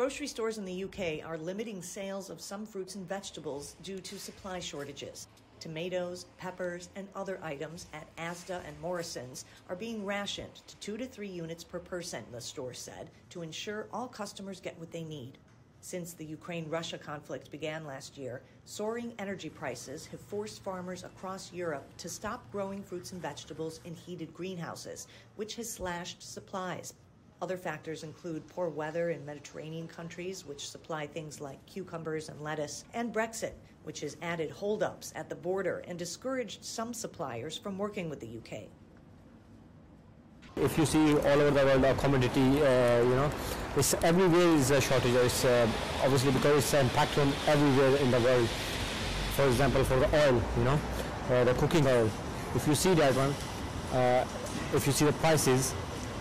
Grocery stores in the UK are limiting sales of some fruits and vegetables due to supply shortages. Tomatoes, peppers, and other items at Asda and Morrisons are being rationed to two to three units per person, the store said, to ensure all customers get what they need. Since the Ukraine Russia conflict began last year, soaring energy prices have forced farmers across Europe to stop growing fruits and vegetables in heated greenhouses, which has slashed supplies. Other factors include poor weather in Mediterranean countries, which supply things like cucumbers and lettuce, and Brexit, which has added holdups at the border and discouraged some suppliers from working with the UK. If you see all over the world, a commodity, uh, you know, it's everywhere is a shortage. It's uh, obviously because it's impacting everywhere in the world. For example, for the oil, you know, uh, the cooking oil. If you see that one, uh, if you see the prices,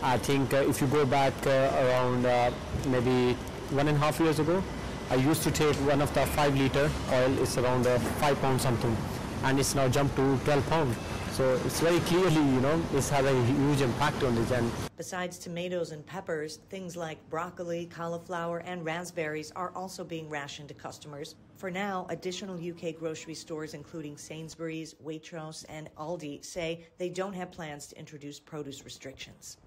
I think uh, if you go back uh, around uh, maybe one and a half years ago, I used to take one of the five liter oil, it's around five pounds something, and it's now jumped to 12 pounds. So it's very clearly, you know, it's had a huge impact on this. And besides tomatoes and peppers, things like broccoli, cauliflower, and raspberries are also being rationed to customers. For now, additional UK grocery stores, including Sainsbury's, Waitrose, and Aldi, say they don't have plans to introduce produce restrictions.